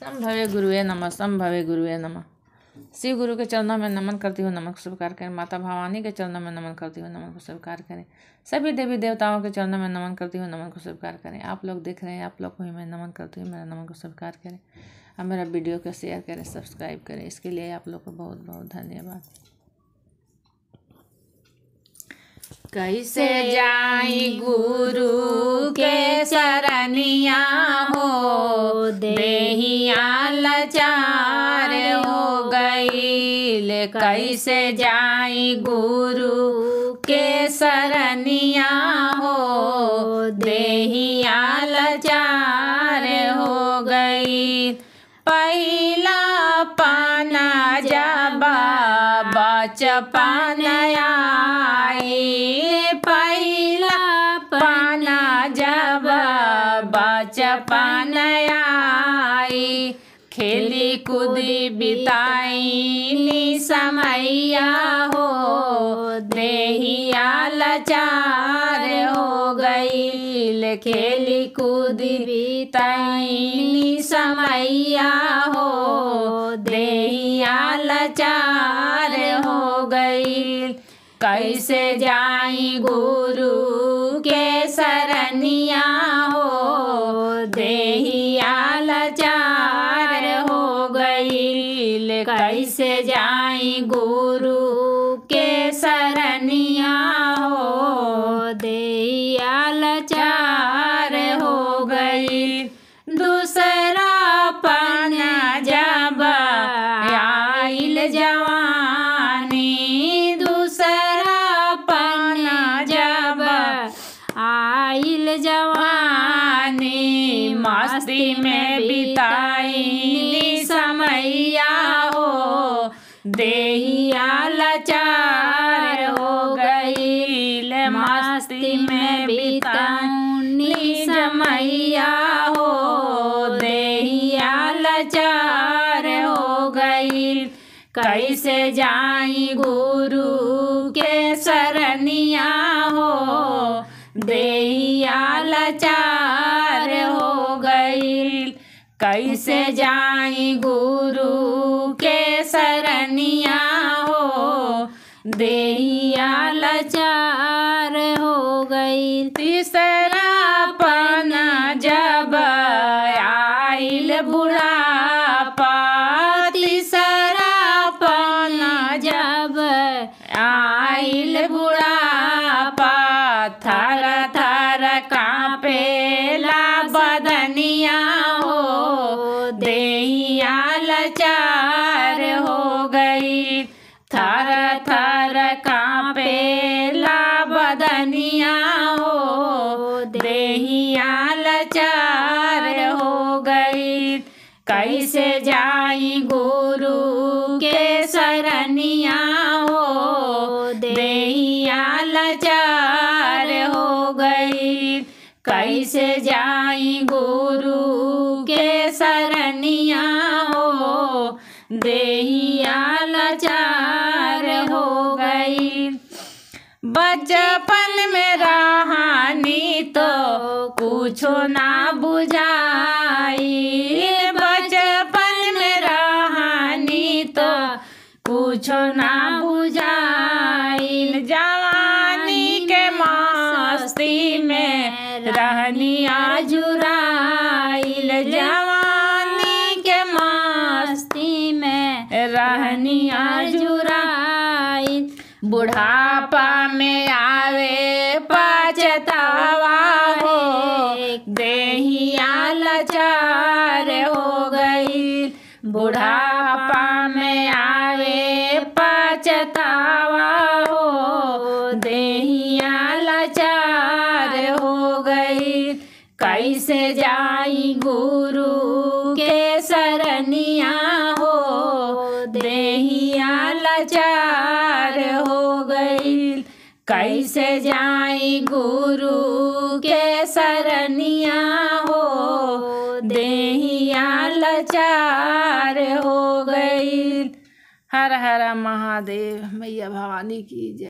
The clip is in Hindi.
संभवे गुरुवे नमः संभवे गुरुवे नमः। शिव गुरु के चरणों में नमन करती हुई नमन को स्वीकार करें माता भवानी के चरणों में नमन करती हुई नमन को स्वीकार करें सभी देवी देवताओं के चरणों में नमन करती हुई नमन को स्वीकार करें। आप लोग देख रहे हैं आप लोग को ही मैं नमन करती हूँ मेरा नमन को स्वीकार करें। और मेरा वीडियो को शेयर करें सब्सक्राइब करें। इसके लिए आप लोग को बहुत बहुत धन्यवाद। कैसे जाई गुरु के सरनिया हो लाचार हो गई। कैसे जाई गुरु के सरनिया हो? देहिया लाचार हो गई। पहला पाना जबा बचपन कूदी बिताई समैया हो देहिया लाचार हो गई। खेली कूदी बिताई समैया हो देहिया लचार हो गई। कैसे जाई गुरु के सरनिया हो हो गई कैसे जाई गुरु के सरनिया हो? देहिया लाचार हो गई दूसरा पन जब आइल जवानी, दूसरा पन जब आइल जवानी, मस्ती में बिताई देहिया लाचार हो गई मस्ती में बिताई समैया हो। देहिया लाचार हो गई कैसे जाई गुरु के शरणिया हो। देहिया लाचार हो गई कैसे जाई गुरु के सरनिया हो देहिया लचार हो गई। तीसरा पन जब आइल बुढ़ापा लाचार हो गई। कैसे जाई गुरु के सरनिया हो? देहिया लाचार हो गई। कैसे जाई गुरु के सरनिया हो? देहिया लाचार हो गई। तो कुछो ना बुझाई। बचपन में रहानी तो कुछो ना बुझाई। जवानी के मस्ती में रहनी आजुराइल जवानी के मस्ती में रहनी आजुराइल बुढ़ापा में आवे पछतावा लाचार हो गई। बुढ़ापा में आवे, पछतावा हो। देहिया लाचार हो गई। कैसे जाई गुरु के सरनिया हो। देहिया लाचार हो गई। कैसे जाई गुरु के सरनिया देहिया लचार हो गई। हर हर महादेव मैया भवानी की जय।